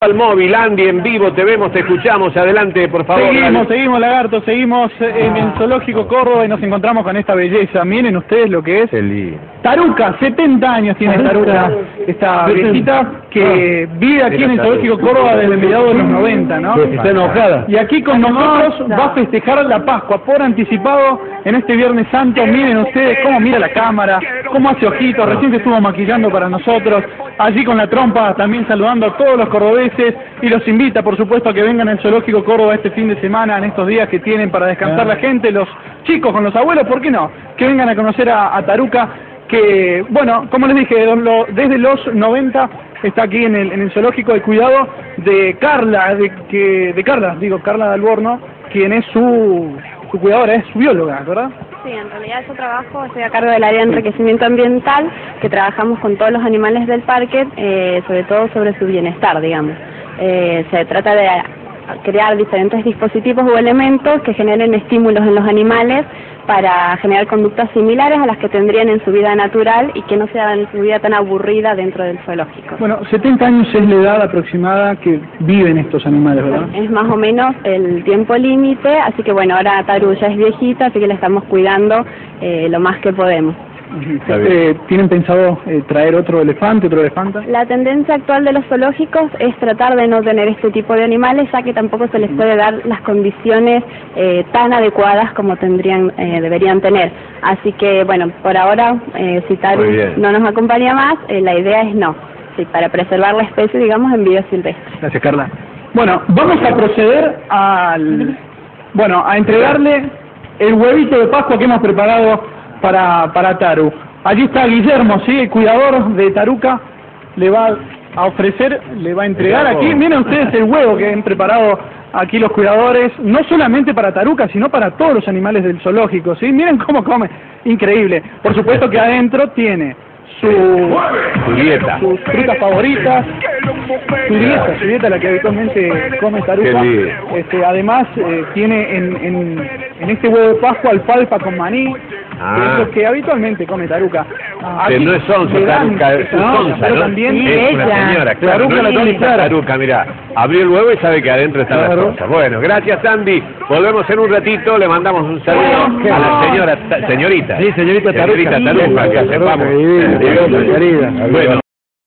al móvil, Andy, en vivo, te vemos, te escuchamos, adelante, por favor. Seguimos, dale. seguimos, lagarto, seguimos en el zoológico Córdoba y nos encontramos con esta belleza. Miren ustedes lo que es. Taruca, 70 años tiene Taruca, esta viejita que vive aquí en el zoológico Córdoba desde mediados de los 90, ¿no? Está enojada. Y aquí con nosotros va a festejar la Pascua por anticipado en este Viernes Santo. Miren ustedes cómo mira la cámara, cómo hace ojitos, recién se estuvo maquillando para nosotros. Allí con la trompa también saludando a todos los cordobeses y los invita, por supuesto, a que vengan al Zoológico Córdoba este fin de semana, en estos días que tienen para descansar la gente, los chicos con los abuelos, ¿por qué no? Que vengan a conocer a, a Taruca, que, bueno, como les dije, don- lo- desde los 90 está aquí en el, en el zoológico de cuidado de Carla, de, que, de Carla, digo, Carla de Alborno, quien es su, su cuidadora, es su bióloga, ¿verdad? Sí, en realidad yo trabajo, estoy a cargo del área de enriquecimiento ambiental, que trabajamos con todos los animales del parque, eh, sobre todo sobre su bienestar, digamos. Eh, se trata de crear diferentes dispositivos o elementos que generen estímulos en los animales para generar conductas similares a las que tendrían en su vida natural y que no sean su vida tan aburrida dentro del zoológico. Bueno, 70 años es la edad aproximada que viven estos animales, ¿verdad? Es más o menos el tiempo límite, así que bueno, ahora Taru ya es viejita, así que la estamos cuidando eh, lo más que podemos. Eh, ¿Tienen pensado eh, traer otro elefante, otro elefanta? La tendencia actual de los zoológicos es tratar de no tener este tipo de animales, ya que tampoco se les puede dar las condiciones eh, tan adecuadas como tendrían, eh, deberían tener. Así que, bueno, por ahora, eh, si bien. no nos acompaña más, eh, la idea es no, sí, para preservar la especie, digamos, en vida silvestre. Gracias, Carla. Bueno, vamos a proceder al, bueno, a entregarle el huevito de Pascua que hemos preparado para, para Taru. Allí está Guillermo, sí, el cuidador de Taruca, le va a ofrecer, le va a entregar aquí, miren ustedes el huevo que han preparado aquí los cuidadores, no solamente para Taruca, sino para todos los animales del zoológico, sí, miren cómo come, increíble. Por supuesto que adentro tiene su Tu dieta. sus frutas favoritas, su dieta, su dieta la que habitualmente come Taruca. Este, además eh, tiene en, en, en este huevo de Pascua alfalfa con maní, Ah. que es lo que habitualmente come Taruca. Que Aquí no es dan- taruca, es no, onza, pero ¿no? también es una señora, claro, Taruca no la tiene taruca, mira, abrió el huevo y sabe que adentro están Claro. las cosas. Bueno, gracias Andy, volvemos en un ratito, le mandamos un saludo Bueno, a la señora, ta- señorita. Sí, señorita Taruca. Señorita Taruca, que Taruca, sepamos. Bueno.